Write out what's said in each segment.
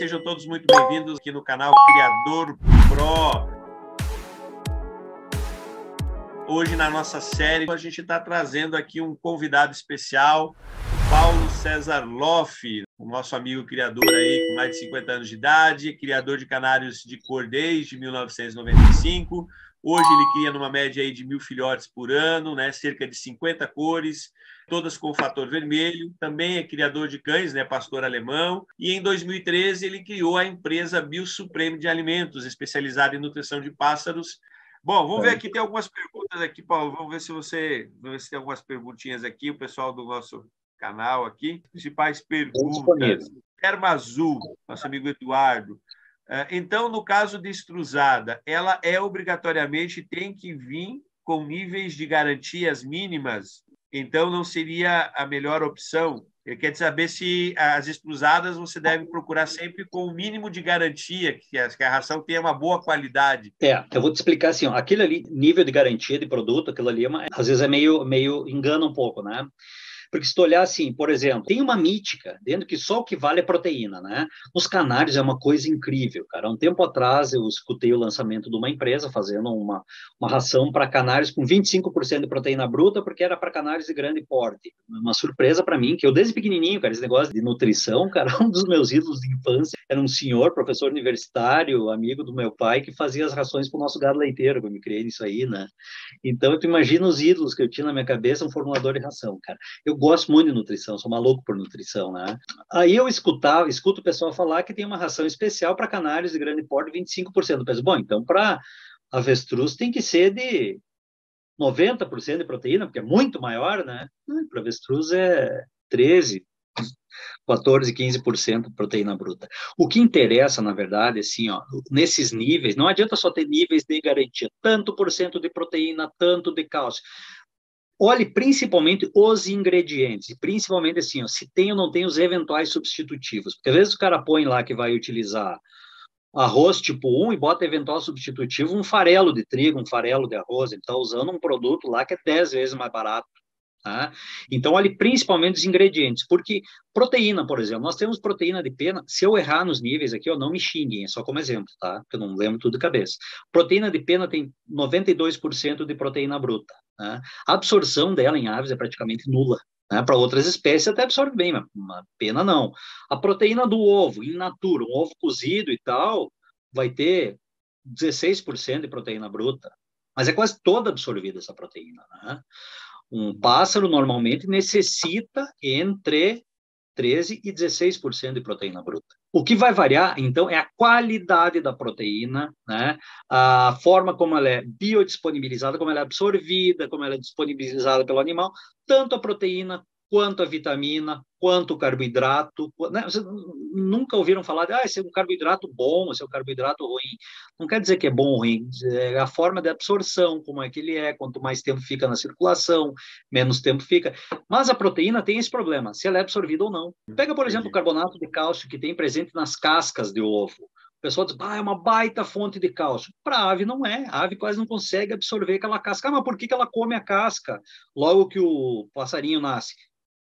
Sejam todos muito bem-vindos aqui no canal Criador Pro. Hoje, na nossa série, a gente está trazendo aqui um convidado especial, Paulo César Loff, o nosso amigo criador aí com mais de 50 anos de idade, criador de canários de cor desde 1995. Hoje ele cria numa média aí de mil filhotes por ano, né? cerca de 50 cores, todas com fator vermelho. Também é criador de cães, né? pastor alemão. E em 2013 ele criou a empresa Bio Supreme de Alimentos, especializada em nutrição de pássaros. Bom, vamos ver aqui, tem algumas perguntas aqui, Paulo. Vamos ver se você. Vamos ver se tem algumas perguntinhas aqui, o pessoal do nosso canal aqui. Principais perguntas. Terma Azul, nosso amigo Eduardo. É, então, no caso de extrusada, ela é obrigatoriamente tem que vir com níveis de garantias mínimas. Então, não seria a melhor opção. Ele quer saber se as extrusadas você deve procurar sempre com o mínimo de garantia, que a, que a ração tenha uma boa qualidade. É, eu vou te explicar assim, ó, aquele ali, nível de garantia de produto, aquilo ali, é às vezes é meio, meio engana um pouco, né? Porque se tu olhar assim, por exemplo, tem uma mítica dentro que só o que vale é proteína, né? Os canários é uma coisa incrível, cara. Um tempo atrás eu escutei o lançamento de uma empresa fazendo uma, uma ração para canários com 25% de proteína bruta, porque era para canários de grande porte. Uma surpresa para mim, que eu desde pequenininho, cara, esse negócio de nutrição, cara, um dos meus ídolos de infância era um senhor, professor universitário, amigo do meu pai, que fazia as rações para o nosso gado leiteiro, que eu me criei nisso aí, né? Então, tu imagina os ídolos que eu tinha na minha cabeça, um formulador de ração, cara. Eu gosto muito de nutrição, sou maluco por nutrição, né? Aí eu escutava, escuto o pessoal falar que tem uma ração especial para canários de grande porte, 25% do peso. Bom, então para avestruz tem que ser de 90% de proteína, porque é muito maior, né? Para avestruz é 13, 14, 15% proteína bruta. O que interessa, na verdade, assim, ó, nesses níveis, não adianta só ter níveis de garantia, tanto por cento de proteína, tanto de cálcio olhe principalmente os ingredientes, principalmente assim, ó, se tem ou não tem os eventuais substitutivos, porque às vezes o cara põe lá que vai utilizar arroz tipo 1 e bota eventual substitutivo um farelo de trigo, um farelo de arroz, está usando um produto lá que é 10 vezes mais barato Tá? Então, olhe principalmente os ingredientes, porque proteína, por exemplo, nós temos proteína de pena, se eu errar nos níveis aqui, eu não me xinguem, é só como exemplo, tá? Porque eu não lembro tudo de cabeça. Proteína de pena tem 92% de proteína bruta. Tá? A absorção dela em aves é praticamente nula. Né? Para outras espécies até absorve bem, mas pena não. A proteína do ovo, in natura, um ovo cozido e tal, vai ter 16% de proteína bruta, mas é quase toda absorvida essa proteína. Né? Um pássaro normalmente necessita entre 13 e 16% de proteína bruta. O que vai variar, então, é a qualidade da proteína, né? a forma como ela é biodisponibilizada, como ela é absorvida, como ela é disponibilizada pelo animal, tanto a proteína quanto a vitamina, quanto o carboidrato. Né? Vocês nunca ouviram falar de ah, esse é um carboidrato bom, esse é um carboidrato ruim. Não quer dizer que é bom ou ruim, é a forma de absorção, como é que ele é, quanto mais tempo fica na circulação, menos tempo fica. Mas a proteína tem esse problema, se ela é absorvida ou não. Pega, por exemplo, o carbonato de cálcio que tem presente nas cascas de ovo. O pessoal diz, ah, é uma baita fonte de cálcio. Para a ave não é. A ave quase não consegue absorver aquela casca. Ah, mas por que, que ela come a casca logo que o passarinho nasce?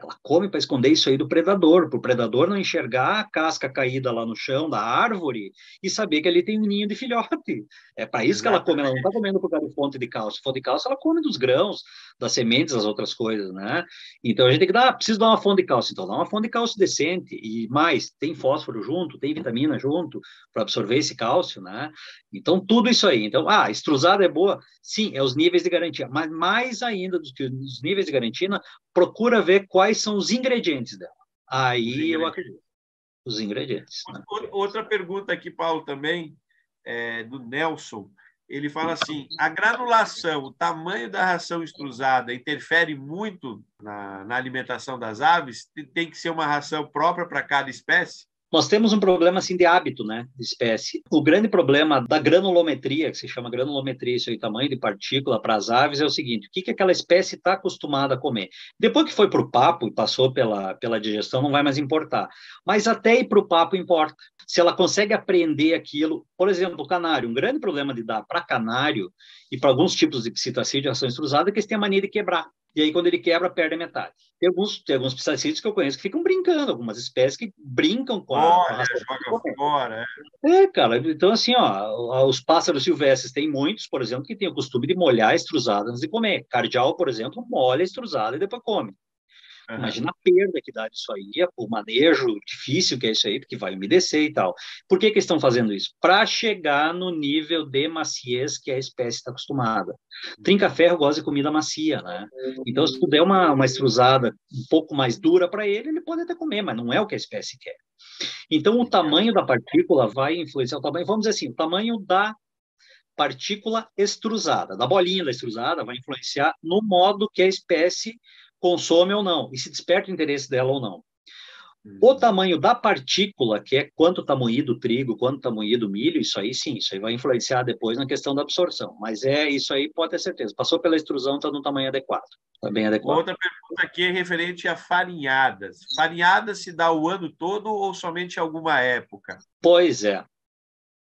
Ela come para esconder isso aí do predador, para o predador não enxergar a casca caída lá no chão da árvore e saber que ali tem um ninho de filhote. É para isso que ela come, ela não está comendo por causa de fonte de cálcio. Fonte de cálcio ela come dos grãos, das sementes, das outras coisas, né? Então a gente tem que dar, precisa dar uma fonte de cálcio, então dá uma fonte de cálcio decente e mais, tem fósforo junto, tem vitamina junto para absorver esse cálcio, né? Então tudo isso aí. Então, ah, extrusada é boa? Sim, é os níveis de garantia, mas mais ainda dos que os níveis de garantia, procura ver quais são os ingredientes dela. Aí ingredientes. eu acredito. Os ingredientes. Né? Outra pergunta aqui, Paulo, também é, do Nelson, ele fala assim: a granulação, o tamanho da ração extrusada interfere muito na, na alimentação das aves? Tem que ser uma ração própria para cada espécie? Nós temos um problema assim de hábito, né, de espécie. O grande problema da granulometria, que se chama granulometria, isso aí, tamanho de partícula para as aves, é o seguinte: o que, que aquela espécie está acostumada a comer? Depois que foi para o papo e passou pela, pela digestão, não vai mais importar. Mas até ir para o papo importa. Se ela consegue aprender aquilo, por exemplo, o canário, um grande problema de dar para canário e para alguns tipos de psitacídeo de ação extrusada é que eles têm a mania de quebrar e aí quando ele quebra, perde a metade. Tem alguns, tem alguns pistacídeos que eu conheço que ficam brincando, algumas espécies que brincam com a, Olha, joga fora. É. é, cara, então assim, ó, os pássaros silvestres tem muitos, por exemplo, que têm o costume de molhar a estruzada antes de comer. Cardial, por exemplo, molha a estruzada e depois come. Uhum. Imagina a perda que dá disso aí, o manejo difícil que é isso aí, porque vai umedecer e tal. Por que, que estão fazendo isso? Para chegar no nível de maciez que a espécie está acostumada. Trinca-ferro gosta de comida macia, né? Então, se tu der uma, uma estruzada um pouco mais dura para ele, ele pode até comer, mas não é o que a espécie quer. Então, o tamanho da partícula vai influenciar o tamanho, vamos dizer assim, o tamanho da partícula extrusada, da bolinha da extrusada, vai influenciar no modo que a espécie consome ou não, e se desperta o interesse dela ou não. O uhum. tamanho da partícula, que é quanto está moído o trigo, quanto está moído o milho, isso aí sim, isso aí vai influenciar depois na questão da absorção. Mas é isso aí, pode ter certeza. Passou pela extrusão, está no tamanho adequado. Está bem adequado. Outra pergunta aqui é referente a farinhadas. Farinhadas se dá o ano todo ou somente em alguma época? Pois é.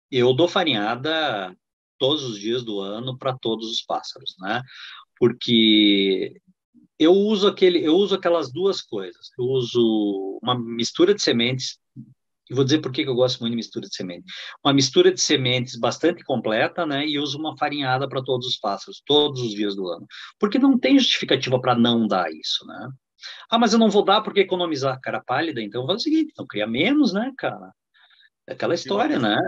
Eu dou farinhada todos os dias do ano para todos os pássaros, né? Porque eu uso aquele, eu uso aquelas duas coisas. Eu uso uma mistura de sementes. E vou dizer por que eu gosto muito de mistura de sementes. Uma mistura de sementes bastante completa, né? E uso uma farinhada para todos os pássaros, todos os dias do ano. Porque não tem justificativa para não dar isso, né? Ah, mas eu não vou dar porque economizar cara pálida, então faz o seguinte, então cria menos, né, cara? É aquela história, né?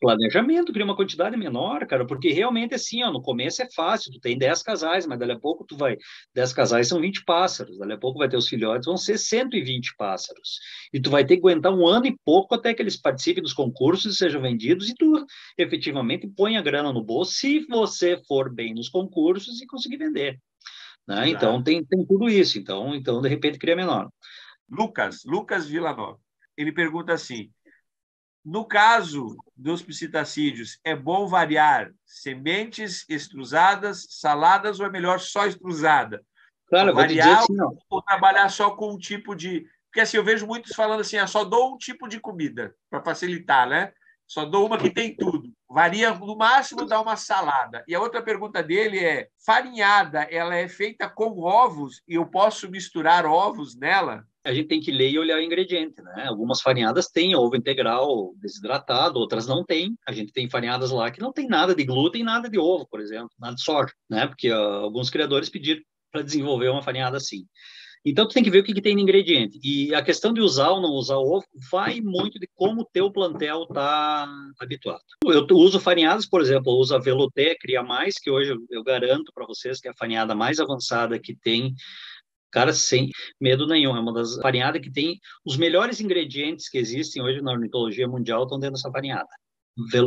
Planejamento, cria uma quantidade menor, cara, porque realmente assim, ó, no começo é fácil, tu tem 10 casais, mas dali a pouco tu vai, 10 casais são 20 pássaros, dali a pouco vai ter os filhotes, vão ser 120 pássaros. E tu vai ter que aguentar um ano e pouco até que eles participem dos concursos e sejam vendidos e tu efetivamente põe a grana no bolso se você for bem nos concursos e conseguir vender. Né? Então tem, tem tudo isso, então, então de repente cria menor. Lucas, Lucas Villanova, ele pergunta assim, no caso dos psitacídeos, é bom variar sementes extrusadas, saladas, ou é melhor só extrusada? Claro, variar assim, ou trabalhar só com um tipo de. Porque assim, eu vejo muitos falando assim, ah, só dou um tipo de comida, para facilitar, né? Só dou uma que tem tudo. Varia, no máximo, dá uma salada. E a outra pergunta dele é: farinhada, ela é feita com ovos e eu posso misturar ovos nela? A gente tem que ler e olhar o ingrediente, né? Algumas farinhadas têm ovo integral desidratado, outras não têm. A gente tem farinhadas lá que não tem nada de glúten, nada de ovo, por exemplo, nada de soja, né? Porque uh, alguns criadores pediram para desenvolver uma farinhada assim. Então, tu tem que ver o que, que, tem no ingrediente. E a questão de usar ou não usar ovo vai muito de como o teu plantel está habituado. Eu uso farinhadas, por exemplo, eu uso a Veluté Cria Mais, que hoje eu garanto para vocês que é a farinhada mais avançada que tem cara, sem medo nenhum. É uma das farinhadas que tem os melhores ingredientes que existem hoje na ornitologia mundial estão dentro dessa farinhada.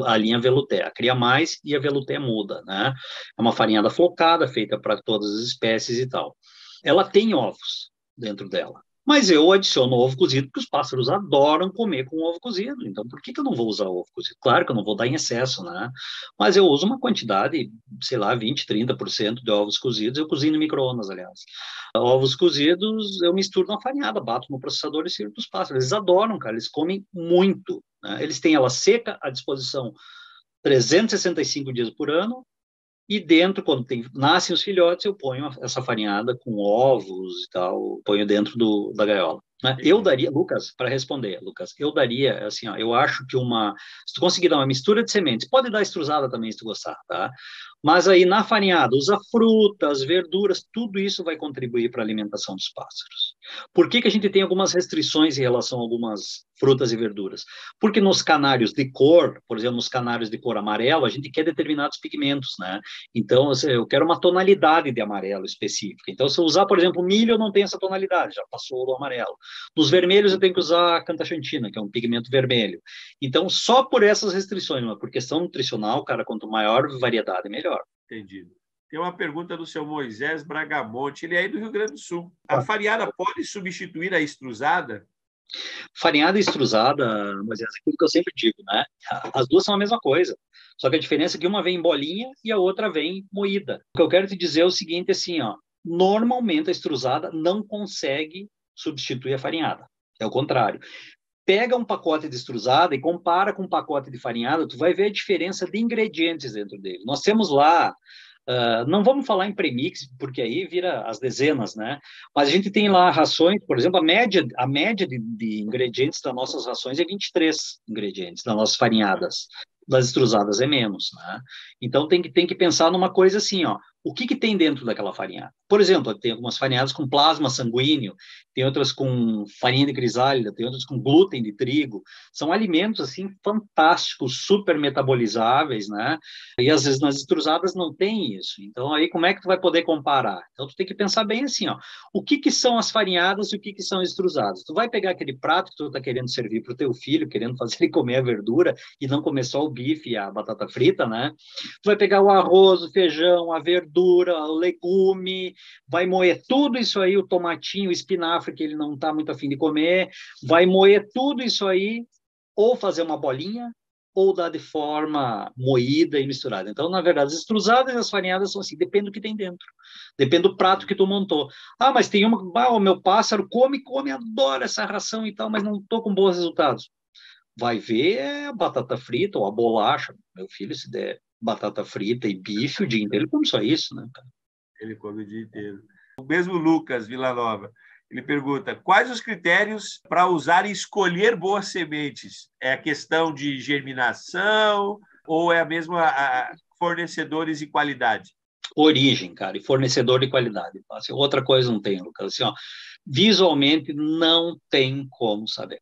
A linha Veluté, a Cria Mais e a Veluté Muda, né? É uma farinhada flocada, feita para todas as espécies e tal. Ela tem ovos dentro dela. Mas eu adiciono ovo cozido porque os pássaros adoram comer com ovo cozido. Então, por que, que eu não vou usar ovo cozido? Claro que eu não vou dar em excesso, né? Mas eu uso uma quantidade, sei lá, 20, 30% de ovos cozidos. Eu cozinho no micro-ondas, aliás. Ovos cozidos eu misturo na farinhada, bato no processador e sirvo para os pássaros. Eles adoram, cara. Eles comem muito. Né? Eles têm ela seca à disposição 365 dias por ano e dentro, quando tem, nascem os filhotes, eu ponho essa farinhada com ovos e tal, ponho dentro do, da gaiola. Né? Eu daria, Lucas, para responder, Lucas, eu daria, assim, ó, eu acho que uma, se tu conseguir dar uma mistura de sementes, pode dar estruzada também se tu gostar, tá? Mas aí na farinhada, usa frutas, verduras, tudo isso vai contribuir para a alimentação dos pássaros. Por que, que a gente tem algumas restrições em relação a algumas frutas e verduras? Porque nos canários de cor, por exemplo, nos canários de cor amarelo, a gente quer determinados pigmentos, né? Então, eu quero uma tonalidade de amarelo específica. Então, se eu usar, por exemplo, milho, eu não tenho essa tonalidade, já passou do amarelo. Nos vermelhos, eu tenho que usar cantachantina, que é um pigmento vermelho. Então, só por essas restrições, mas por questão nutricional, cara, quanto maior variedade, melhor. Entendido. Tem uma pergunta do seu Moisés Bragamonte, ele é aí do Rio Grande do Sul. A ah. farinhada pode substituir a extrusada? Farinhada e extrusada, Moisés, é aquilo que eu sempre digo, né? As duas são a mesma coisa. Só que a diferença é que uma vem em bolinha e a outra vem moída. O que eu quero te dizer é o seguinte, assim, ó. Normalmente a extrusada não consegue substituir a farinhada. É o contrário. Pega um pacote de extrusada e compara com um pacote de farinhada, tu vai ver a diferença de ingredientes dentro dele. Nós temos lá Uh, não vamos falar em premix, porque aí vira as dezenas, né? Mas a gente tem lá rações, por exemplo, a média, a média de, de ingredientes das nossas rações é 23 ingredientes, das nossas farinhadas. Das extrusadas é menos, né? Então tem que, tem que pensar numa coisa assim, ó o que, que tem dentro daquela farinha? Por exemplo, tem algumas farinhadas com plasma sanguíneo, tem outras com farinha de crisálida, tem outras com glúten de trigo. São alimentos assim fantásticos, super metabolizáveis, né? E às vezes nas extrusadas não tem isso. Então aí como é que tu vai poder comparar? Então tu tem que pensar bem assim, ó, o que que são as farinhadas e o que que são extrusadas? Tu vai pegar aquele prato que tu está querendo servir para o teu filho, querendo fazer ele comer a verdura e não comer só o bife e a batata frita, né? Tu vai pegar o arroz, o feijão, a verdura verdura, legume, vai moer tudo isso aí, o tomatinho, o espinafre que ele não está muito afim de comer, vai moer tudo isso aí, ou fazer uma bolinha, ou dar de forma moída e misturada. Então, na verdade, as extrusadas e as farinhadas são assim, depende do que tem dentro. Depende do prato que tu montou. Ah, mas tem uma, ah, o meu pássaro come, come, adora essa ração e tal, mas não estou com bons resultados. Vai ver a batata frita ou a bolacha. Meu filho, se der batata frita e bife o dia inteiro. Ele come só isso, né? Ele come o dia inteiro. O mesmo Lucas Villanova, ele pergunta: quais os critérios para usar e escolher boas sementes? É a questão de germinação ou é a mesma a fornecedores e qualidade? Origem, cara, e fornecedor de qualidade. Assim, outra coisa não tem, Lucas. Assim, ó, visualmente não tem como saber.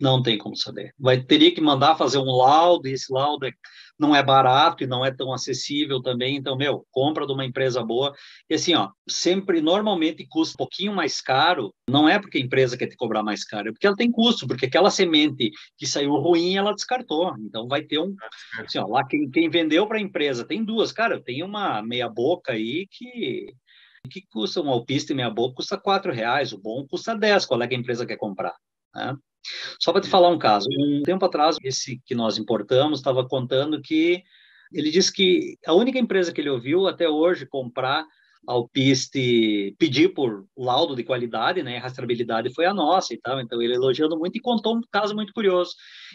Não tem como saber. Vai teria que mandar fazer um laudo, e esse laudo é, não é barato e não é tão acessível também. Então, meu, compra de uma empresa boa. E assim, ó, sempre normalmente custa um pouquinho mais caro. Não é porque a empresa quer te cobrar mais caro, é porque ela tem custo, porque aquela semente que saiu ruim, ela descartou. Então vai ter um. Assim, ó, lá quem, quem vendeu para a empresa tem duas, cara, tem uma meia boca aí que que custa um alpiste meia boca custa quatro reais, o bom custa dez. Qual é que a empresa quer comprar? Né? Só para te falar um caso, um tempo atrás, esse que nós importamos estava contando que ele disse que a única empresa que ele ouviu até hoje comprar Alpiste pedir por laudo de qualidade, né, rastreabilidade foi a nossa e tal, então ele elogiando muito e contou um caso muito curioso,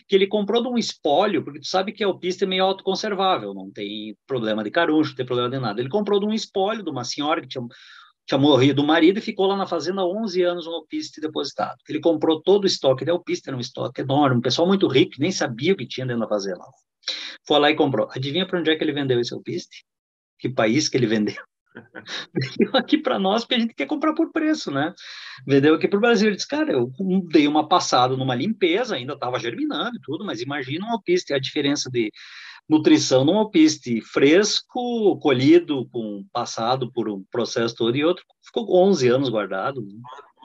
que ele comprou de um espólio, porque tu sabe que a Alpiste é meio autoconservável, não tem problema de caruncho, não tem problema de nada, ele comprou de um espólio de uma senhora que tinha tinha morrido o marido e ficou lá na fazenda há 11 anos um alpiste depositado. Ele comprou todo o estoque de alpiste, era um estoque enorme, um pessoal muito rico, nem sabia o que tinha dentro da fazenda. Foi lá e comprou. Adivinha para onde é que ele vendeu esse alpiste? Que país que ele vendeu? Vendeu aqui para nós, porque a gente quer comprar por preço, né? Vendeu aqui para o Brasil. Ele disse, cara, eu dei uma passada numa limpeza, ainda estava germinando e tudo, mas imagina um alpiste, a diferença de nutrição num alpiste fresco, colhido, com passado por um processo todo, e outro ficou 11 anos guardado.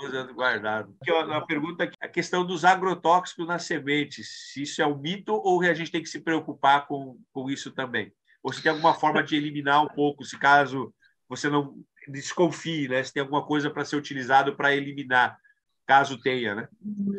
11 anos guardado. Aqui, ó, uma pergunta aqui, a questão dos agrotóxicos nas sementes, se isso é um mito ou a gente tem que se preocupar com, com isso também? Ou se tem alguma forma de eliminar um pouco, se caso você não desconfie, né? Se tem alguma coisa para ser utilizado para eliminar caso tenha, né?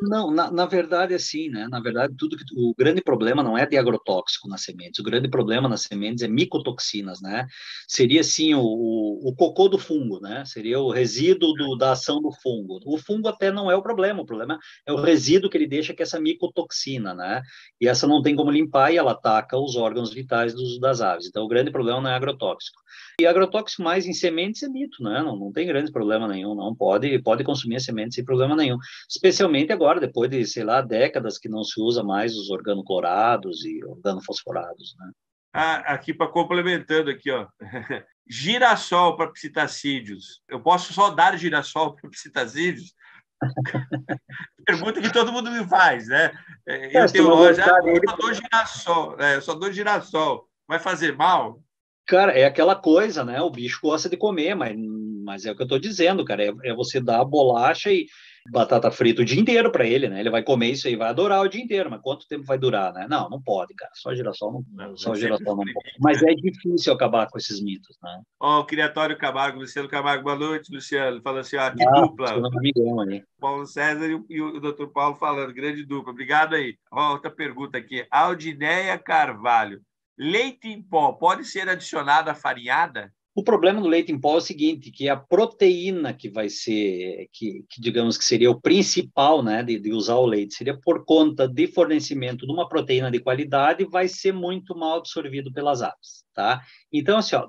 Não, na, na, verdade, assim, né? Na verdade, tudo que o grande problema não é de agrotóxico nas sementes. O grande problema nas sementes é micotoxinas, né? Seria assim o, o, cocô do fungo, né? Seria o resíduo do, da ação do fungo. O fungo até não é o problema. O problema é o resíduo que ele deixa, que é essa micotoxina, né? E essa não tem como limpar e ela ataca os órgãos vitais dos, das aves. Então, o grande problema não é agrotóxico. E agrotóxico mais em sementes é mito, né? Não, não tem grande problema nenhum. Não pode pode consumir sementes sem problema nenhum nenhum. Especialmente agora, depois de, sei lá, décadas que não se usa mais os organoclorados e organofosforados, né? Ah, aqui para complementando aqui, ó. Girassol para psitacídeos. Eu posso só dar girassol para psitacídeos? Pergunta que todo mundo me faz, né? É, eu é, tenho loja, eu só dou girassol, é, eu só dou girassol. Vai fazer mal? Cara, é aquela coisa, né? O bicho gosta de comer, mas, mas é o que eu estou dizendo, cara. É, é, você dar a bolacha e batata frita o dia inteiro para ele, né? Ele vai comer isso aí, vai adorar o dia inteiro, mas quanto tempo vai durar, né? Não, não pode, cara. Só girassol não, não só girassol não pode. Mas é difícil acabar com esses mitos, né? Ó, oh, o Criatório Camargo, Luciano Camargo, boa noite, Luciano. Fala assim, ó, que ah, dupla. Amigão aí. Paulo César e o, e o doutor Paulo falando, grande dupla. Obrigado aí. Ó, outra pergunta aqui. Aldineia Carvalho. Leite em pó pode ser adicionado à farinhada? O problema do leite em pó é o seguinte, que a proteína que vai ser, que, que digamos que seria o principal, né, de, de, usar o leite, seria por conta de fornecimento de uma proteína de qualidade, vai ser muito mal absorvido pelas aves, tá? Então, assim, ó,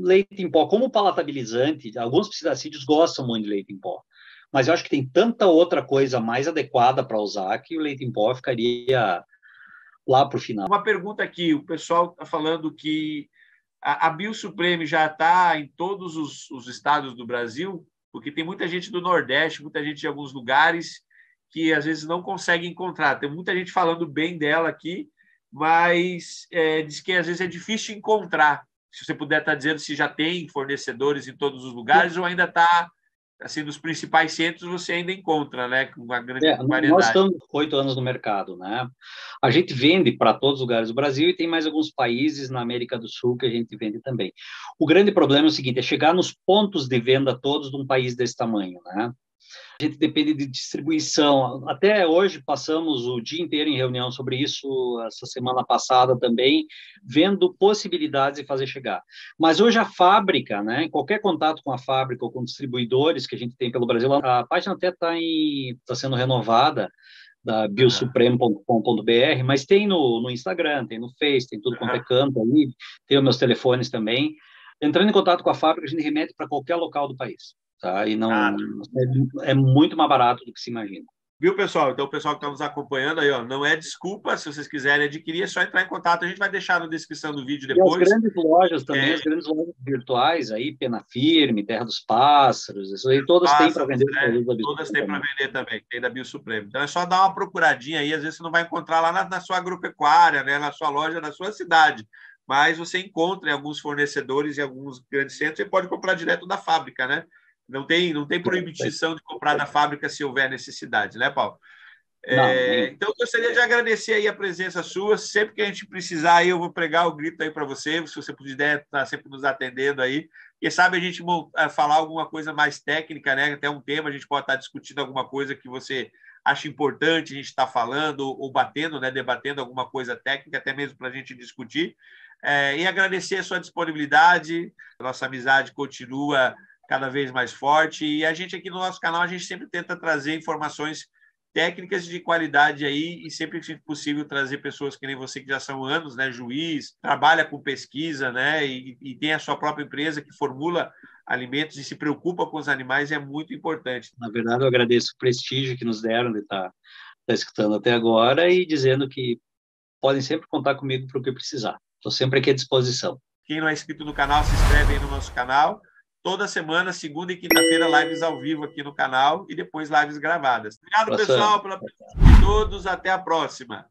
leite em pó como palatabilizante, alguns psilocídeos gostam muito de leite em pó, mas eu acho que tem tanta outra coisa mais adequada para usar que o leite em pó ficaria lá para o final. Uma pergunta aqui, o pessoal está falando que a, a Biosupreme já está em todos os, os estados do Brasil, porque tem muita gente do Nordeste, muita gente de alguns lugares que às vezes não consegue encontrar. Tem muita gente falando bem dela aqui, mas é, diz que às vezes é difícil encontrar. Se você puder estar tá dizendo se já tem fornecedores em todos os lugares ou ainda está assim, nos principais centros você ainda encontra, né, com uma grande é, variedade. Nós estamos oito anos no mercado, né? A gente vende para todos os lugares do Brasil e tem mais alguns países na América do Sul que a gente vende também. O grande problema é o seguinte, é chegar nos pontos de venda todos de um país desse tamanho, né? A gente depende de distribuição. Até hoje passamos o dia inteiro em reunião sobre isso, essa semana passada também, vendo possibilidades de fazer chegar. Mas hoje a fábrica, né, qualquer contato com a fábrica ou com distribuidores que a gente tem pelo Brasil, a página até está tá sendo renovada, da biosupremo.com.br, mas tem no, no Instagram, tem no Face, tem tudo quanto é canto ali, tem os meus telefones também. Entrando em contato com a fábrica, a gente remete para qualquer local do país tá? E não ah, é, é, muito mais barato do que se imagina. Viu, pessoal? Então, o pessoal que está nos acompanhando aí, ó, não é desculpa, se vocês quiserem adquirir, é só entrar em contato. A gente vai deixar na descrição do vídeo depois. E as grandes lojas também, é... as grandes lojas virtuais aí, Pena Firme, Terra dos Pássaros, isso aí todas têm para vender. Né? Todas têm para vender também, tem da Bio Supremo. Então, é só dar uma procuradinha aí, às vezes você não vai encontrar lá na, na sua agropecuária, né, na sua loja, na sua cidade mas você encontra em alguns fornecedores, em alguns grandes centros, você pode comprar direto da fábrica, né? Não tem, não tem proibição de comprar da fábrica se houver necessidade, né, Paulo? É, então, eu gostaria de agradecer aí a presença sua. Sempre que a gente precisar, aí, eu vou pregar o grito aí para você. Se você puder estar tá sempre nos atendendo aí. Quem sabe a gente é, falar alguma coisa mais técnica, né? Até um tema, a gente pode estar discutindo alguma coisa que você acha importante a gente estar falando ou batendo, né? Debatendo alguma coisa técnica, até mesmo para a gente discutir. É, e agradecer a sua disponibilidade. Nossa amizade continua cada vez mais forte. E a gente aqui no nosso canal, a gente sempre tenta trazer informações técnicas de qualidade aí e sempre que possível trazer pessoas que nem você que já são anos, né, juiz, trabalha com pesquisa, né, e, e, tem a sua própria empresa que formula alimentos e se preocupa com os animais é muito importante. Na verdade, eu agradeço o prestígio que nos deram de estar, tá, tá escutando até agora e dizendo que podem sempre contar comigo para o que precisar. Estou sempre aqui à disposição. Quem não é inscrito no canal, se inscreve aí no nosso canal toda semana, segunda e quinta-feira, lives ao vivo aqui no canal e depois lives gravadas. Obrigado, pessoal, pela presença de todos. Até a próxima.